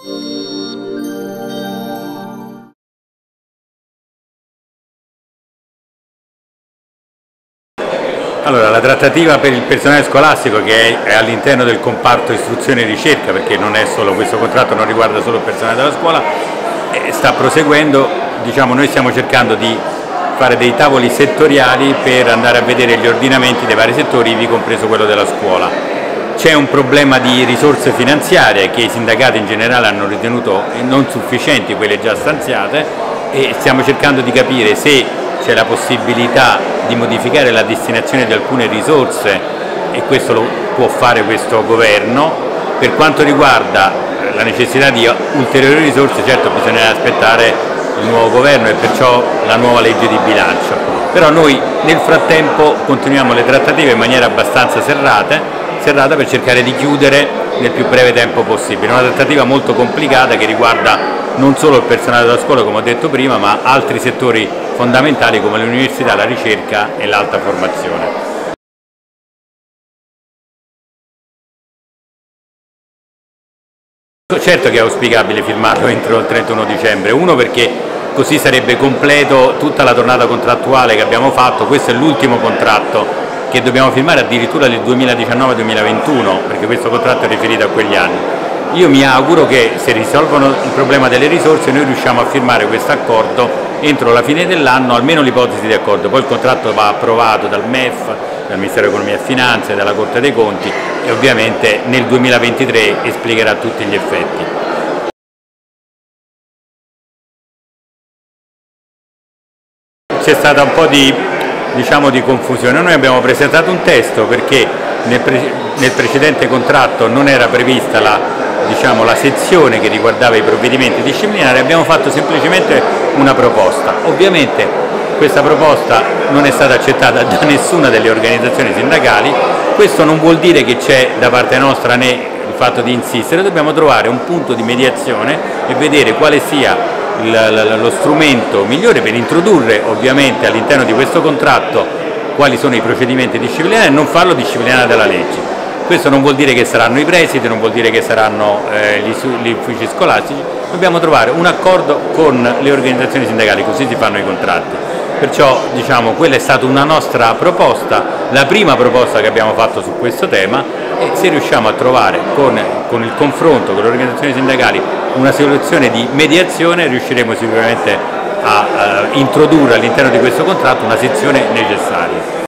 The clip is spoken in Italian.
Allora, la trattativa per il personale scolastico che è all'interno del comparto istruzione e ricerca, perché non è solo questo contratto, non riguarda solo il personale della scuola, eh, sta proseguendo, diciamo, noi stiamo cercando di fare dei tavoli settoriali per andare a vedere gli ordinamenti dei vari settori, ivi compreso quello della scuola. C'è un problema di risorse finanziarie che i sindacati in generale hanno ritenuto non sufficienti, quelle già stanziate, e stiamo cercando di capire se c'è la possibilità di modificare la destinazione di alcune risorse e questo lo può fare questo governo. Per quanto riguarda la necessità di ulteriori risorse, certo bisognerà aspettare il nuovo governo e perciò la nuova legge di bilancio. Però noi nel frattempo continuiamo le trattative in maniera abbastanza serrata, serrata per cercare di chiudere nel più breve tempo possibile. Una trattativa molto complicata che riguarda non solo il personale della scuola come ho detto prima, ma altri settori fondamentali come l'università, la ricerca e l'alta formazione. Certo che è auspicabile firmarlo entro il 31 dicembre, uno perché così sarebbe completo tutta la tornata contrattuale che abbiamo fatto, questo è l'ultimo contratto che dobbiamo firmare addirittura nel 2019-2021 perché questo contratto è riferito a quegli anni io mi auguro che se risolvono il problema delle risorse noi riusciamo a firmare questo accordo entro la fine dell'anno, almeno l'ipotesi di accordo, poi il contratto va approvato dal MEF, dal Ministero dell'Economia e Finanze, dalla Corte dei Conti e ovviamente nel 2023 esplicherà tutti gli effetti. C'è stata un po' di, diciamo, di confusione, noi abbiamo presentato un testo perché nel, pre nel precedente contratto non era prevista la diciamo, la sezione che riguardava i provvedimenti disciplinari abbiamo fatto semplicemente una proposta. Ovviamente questa proposta non è stata accettata da nessuna delle organizzazioni sindacali, questo non vuol dire che c'è da parte nostra né il fatto di insistere, dobbiamo trovare un punto di mediazione e vedere quale sia lo strumento migliore per introdurre ovviamente all'interno di questo contratto quali sono i procedimenti disciplinari e non farlo disciplinare dalla legge. Questo non vuol dire che saranno i presidi, non vuol dire che saranno eh, gli, uffici scolastici, dobbiamo trovare un accordo con le organizzazioni sindacali, così si fanno i contratti. Perciò diciamo, quella è stata una nostra proposta, la prima proposta che abbiamo fatto su questo tema e se riusciamo a trovare con, con il confronto con le organizzazioni sindacali una soluzione di mediazione riusciremo sicuramente a, a introdurre all'interno di questo contratto una sezione necessaria.